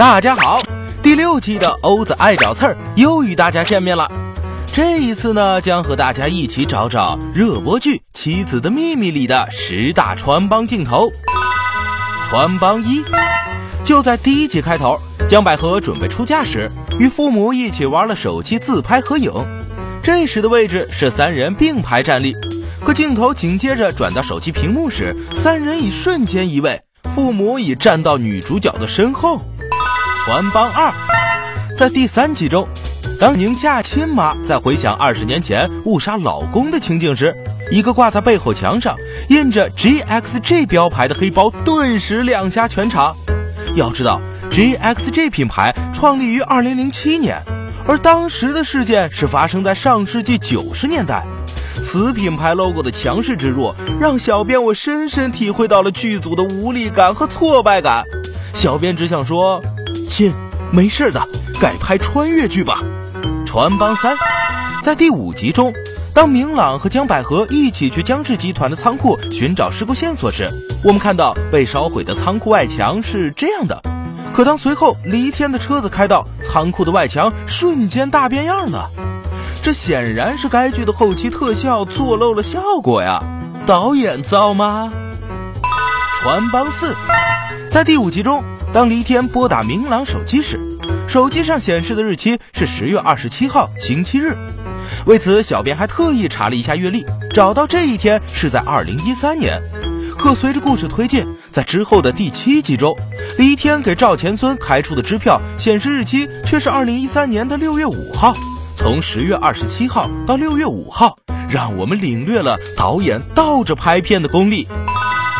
大家好，第六期的欧子爱找刺儿又与大家见面了。这一次呢，将和大家一起找找热播剧《妻子的秘密》里的十大穿帮镜头。穿帮一，就在第一集开头，江百合准备出嫁时，与父母一起玩了手机自拍合影。这时的位置是三人并排站立，可镜头紧接着转到手机屏幕时，三人已瞬间移位，父母已站到女主角的身后。穿帮二，在第三集中，当宁夏亲妈在回想二十年前误杀老公的情景时，一个挂在背后墙上印着 GXG 标牌的黑包顿时亮瞎全场。要知道，GXG 品牌创立于二零零七年，而当时的事件是发生在上世纪九十年代。此品牌 logo 的强势植入，让小编我深深体会到了剧组的无力感和挫败感。小编只想说。亲，没事的，改拍穿越剧吧。穿帮三，在第五集中，当明朗和江百合一起去江氏集团的仓库寻找事故线索时，我们看到被烧毁的仓库外墙是这样的。可当随后黎天的车子开到仓库的外墙，瞬间大变样了。这显然是该剧的后期特效做漏了效果呀！导演造吗？穿帮四，在第五集中。当黎天拨打明朗手机时，手机上显示的日期是十月二十七号星期日。为此，小编还特意查了一下月历，找到这一天是在二零一三年。可随着故事推进，在之后的第七集中，黎天给赵钱孙开出的支票显示日期却是二零一三年的六月五号。从十月二十七号到六月五号，让我们领略了导演倒着拍片的功力。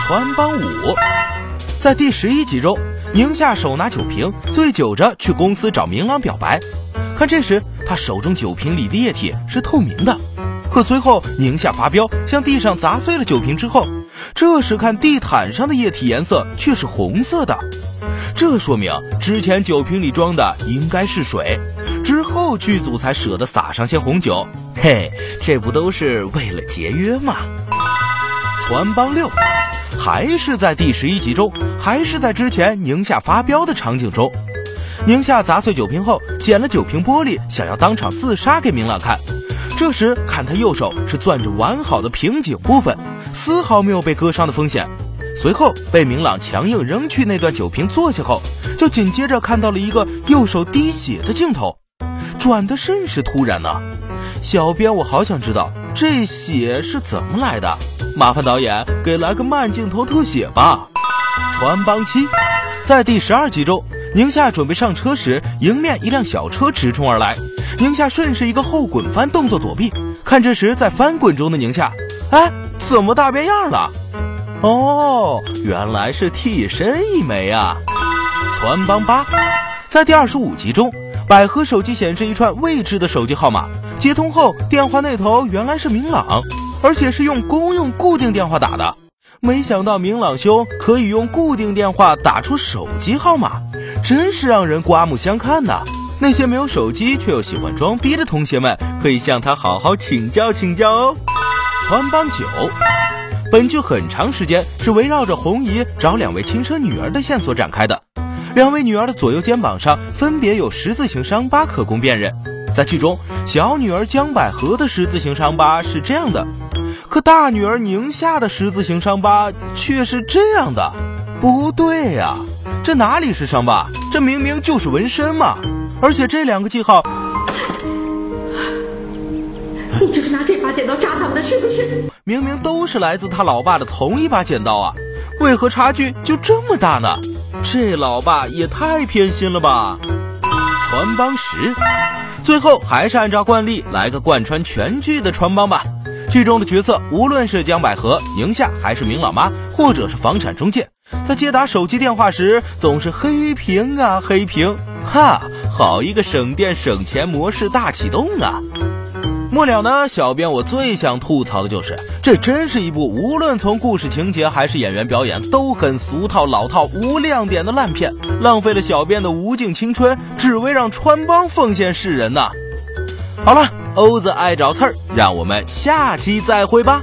穿帮五，在第十一集中。宁夏手拿酒瓶，醉酒着去公司找明朗表白。看这时，他手中酒瓶里的液体是透明的。可随后，宁夏发飙，向地上砸碎了酒瓶之后，这时看地毯上的液体颜色却是红色的。这说明之前酒瓶里装的应该是水，之后剧组才舍得撒上些红酒。嘿，这不都是为了节约吗？穿帮六。还是在第十一集中，还是在之前宁夏发飙的场景中，宁夏砸碎酒瓶后，捡了酒瓶玻璃，想要当场自杀给明朗看。这时看他右手是攥着完好的瓶颈部分，丝毫没有被割伤的风险。随后被明朗强硬扔去那段酒瓶坐下后，就紧接着看到了一个右手滴血的镜头，转的甚是突然呢。小编我好想知道这血是怎么来的。麻烦导演给来个慢镜头特写吧。穿帮七，在第十二集中，宁夏准备上车时，迎面一辆小车直冲而来，宁夏顺势一个后滚翻动作躲避。看这时在翻滚中的宁夏，哎，怎么大变样了？哦，原来是替身一枚啊。穿帮八，在第二十五集中，百合手机显示一串未知的手机号码，接通后电话那头原来是明朗。而且是用公用固定电话打的，没想到明朗兄可以用固定电话打出手机号码，真是让人刮目相看呐！那些没有手机却又喜欢装逼的同学们，可以向他好好请教请教哦。穿帮九，本剧很长时间是围绕着红姨找两位亲生女儿的线索展开的，两位女儿的左右肩膀上分别有十字形伤疤可供辨认。在剧中，小女儿江百合的十字形伤疤是这样的。可大女儿宁夏的十字形伤疤却是这样的，不对呀，这哪里是伤疤？这明明就是纹身嘛！而且这两个记号，你就是拿这把剪刀扎他们的，是不是？明明都是来自他老爸的同一把剪刀啊，为何差距就这么大呢？这老爸也太偏心了吧！穿帮十，最后还是按照惯例来个贯穿全剧的穿帮吧。剧中的角色，无论是江百合、宁夏，还是明老妈，或者是房产中介，在接打手机电话时，总是黑屏啊黑屏，哈，好一个省电省钱模式大启动啊！末了呢，小编我最想吐槽的就是，这真是一部无论从故事情节还是演员表演都很俗套老套无亮点的烂片，浪费了小编的无尽青春，只为让穿帮奉献世人呐！好了。欧子爱找刺儿，让我们下期再会吧。